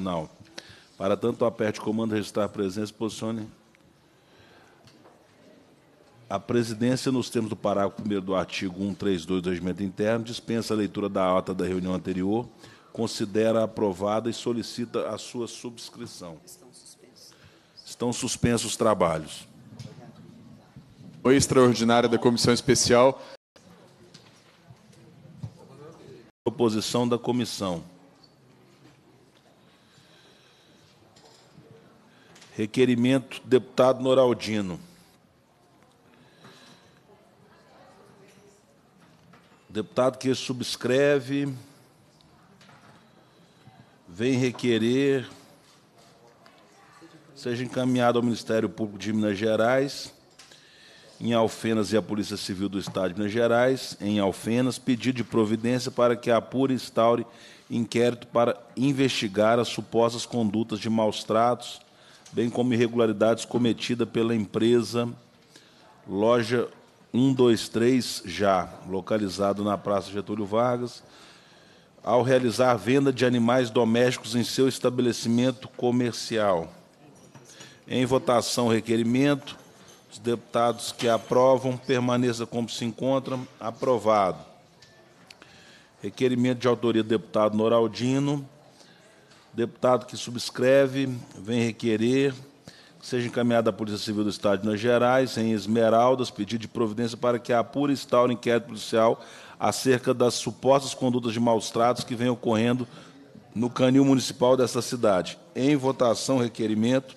final. Para tanto, aperte o comando, registrar a presença e posicione a presidência, nos termos do parágrafo 1 do artigo 132 do regimento interno, dispensa a leitura da ata da reunião anterior, considera aprovada e solicita a sua subscrição. Estão suspensos os trabalhos. O extraordinária da Comissão Especial. Proposição da comissão. Requerimento, deputado Noraldino. Deputado que subscreve, vem requerer, seja encaminhado ao Ministério Público de Minas Gerais, em Alfenas e a Polícia Civil do Estado de Minas Gerais, em Alfenas, pedido de providência para que apure e instaure inquérito para investigar as supostas condutas de maus tratos, bem como irregularidades cometidas pela empresa Loja 123 já, localizado na Praça Getúlio Vargas, ao realizar venda de animais domésticos em seu estabelecimento comercial. Em votação, requerimento. Os deputados que aprovam, permaneça como se encontram. Aprovado. Requerimento de autoria do deputado Noraldino. Deputado que subscreve, vem requerer seja encaminhada à Polícia Civil do Estado de Minas Gerais, em Esmeraldas, pedido de providência para que apure e instaure inquérito policial acerca das supostas condutas de maus tratos que vêm ocorrendo no canil municipal dessa cidade. Em votação, requerimento.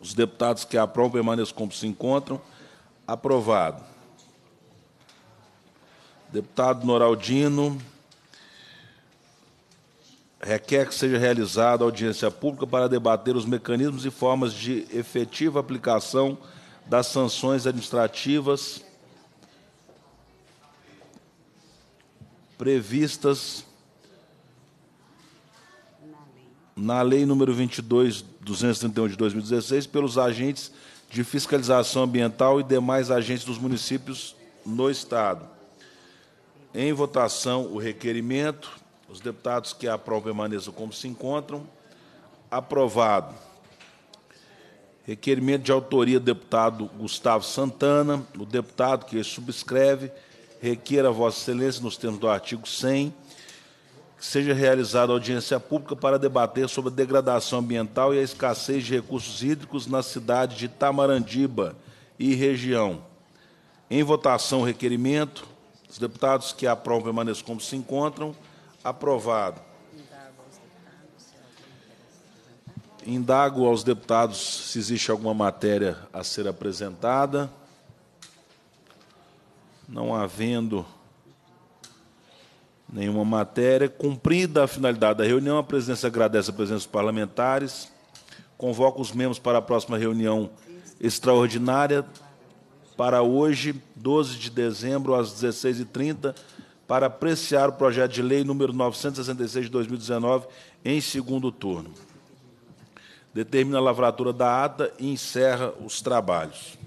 Os deputados que aprovam permaneçam como se encontram. Aprovado. Deputado Noraldino requer que seja realizada audiência pública para debater os mecanismos e formas de efetiva aplicação das sanções administrativas previstas na Lei número 22, 231 de 2016, pelos agentes de fiscalização ambiental e demais agentes dos municípios no Estado. Em votação, o requerimento. Os deputados que aprovam permaneçam como se encontram. Aprovado. Requerimento de autoria do deputado Gustavo Santana. O deputado que subscreve requer a Vossa Excelência, nos termos do artigo 100, que seja realizada audiência pública para debater sobre a degradação ambiental e a escassez de recursos hídricos na cidade de Tamarandiba e região. Em votação, requerimento. Os deputados que aprovam permaneçam como se encontram. Aprovado. Indago aos deputados se existe alguma matéria a ser apresentada. Não havendo nenhuma matéria, cumprida a finalidade da reunião, a presidência agradece a presença dos parlamentares, convoca os membros para a próxima reunião extraordinária para hoje, 12 de dezembro, às 16h30, para apreciar o projeto de lei número 966 de 2019 em segundo turno. Determina a lavratura da ata e encerra os trabalhos.